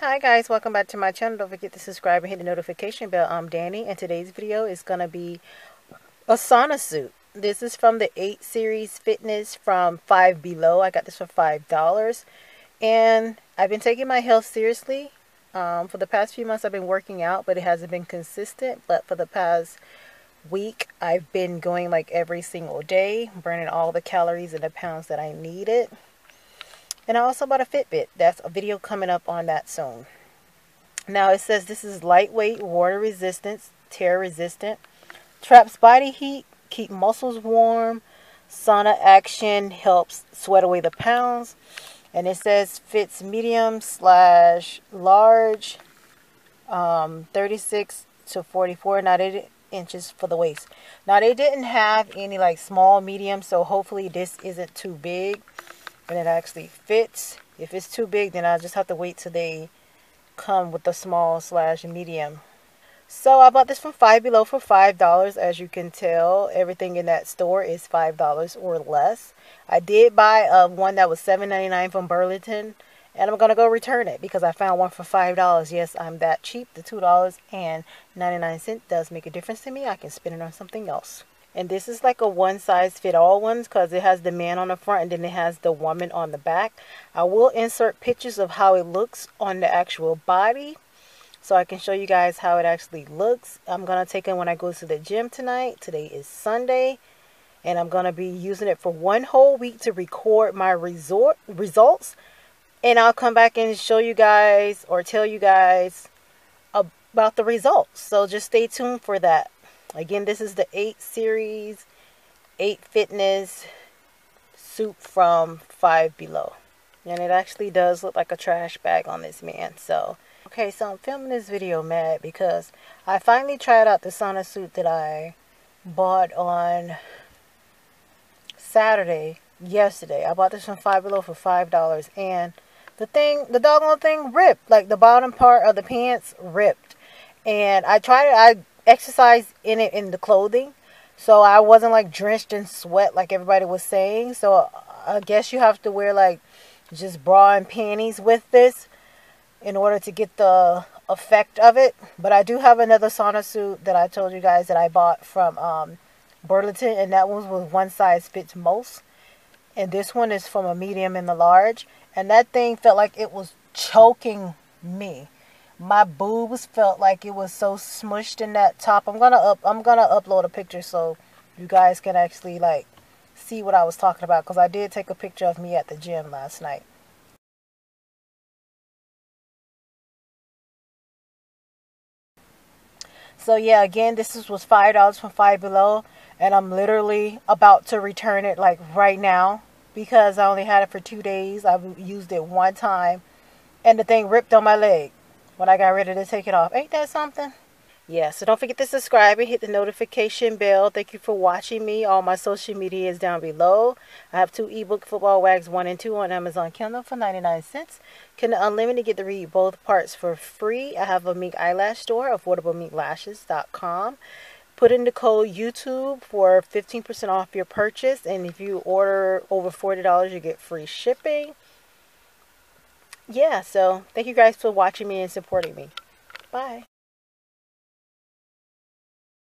Hi guys, welcome back to my channel. Don't forget to subscribe and hit the notification bell. I'm Danni and today's video is going to be a sauna suit. This is from the 8 Series Fitness from Five Below. I got this for $5. And I've been taking my health seriously. Um, for the past few months I've been working out, but it hasn't been consistent. But for the past week, I've been going like every single day, burning all the calories and the pounds that I needed. And I also bought a Fitbit. That's a video coming up on that soon. Now it says this is lightweight, water resistant, tear resistant, traps body heat, keep muscles warm, sauna action helps sweat away the pounds, and it says fits medium slash large, um, 36 to 44, not 8 inches for the waist. Now they didn't have any like small, medium, so hopefully this isn't too big and it actually fits. If it's too big, then I'll just have to wait till they come with the small slash medium. So I bought this from Five Below for $5. As you can tell, everything in that store is $5 or less. I did buy uh, one that was $7.99 from Burlington. And I'm going to go return it because I found one for $5. Yes, I'm that cheap. The $2.99 does make a difference to me. I can spend it on something else. And this is like a one size fit all ones because it has the man on the front and then it has the woman on the back. I will insert pictures of how it looks on the actual body so I can show you guys how it actually looks. I'm to take it when I go to the gym tonight. Today is Sunday and I'm to be using it for one whole week to record my resort results and I'll come back and show you guys or tell you guys about the results. So just stay tuned for that. Again, this is the 8 series, 8 fitness suit from 5 below. And it actually does look like a trash bag on this man. So, okay, so I'm filming this video mad because I finally tried out the sauna suit that I bought on Saturday, yesterday. I bought this from Five Below for $5. And the thing, the doggone thing ripped. Like the bottom part of the pants ripped. And I tried it, I exercise in it in the clothing. So I wasn't like drenched in sweat like everybody was saying. So I guess you have to wear like just bra and panties with this in order to get the effect of it. But I do have another sauna suit that I told you guys that I bought from um, Burlington, and that one was one size fits most. And this one is from a medium and the large, and that thing felt like it was choking me my boobs felt like it was so smushed in that top. I'm gonna up I'm gonna upload a picture so you guys can actually like see what I was talking about because I did take a picture of me at the gym last night. So yeah, again, this is, was five dollars from Five Below, and I'm literally about to return it like right now because I only had it for two days. I've used it one time, and the thing ripped on my leg when I got ready to take it off. Ain't that something? Yeah, so don't forget to subscribe and hit the notification bell. Thank you for watching me. All my social media is down below. I have two ebook football wags 1 and 2 on Amazon Kindle for 99 cents. Kindle Unlimited get to read both parts for free. I have a Mink eyelash store, affordableminklashes.com. Put in the code YouTube for 15% off your purchase. And if you order over $40, you get free shipping yeah, so thank you guys for watching me and supporting me. Bye.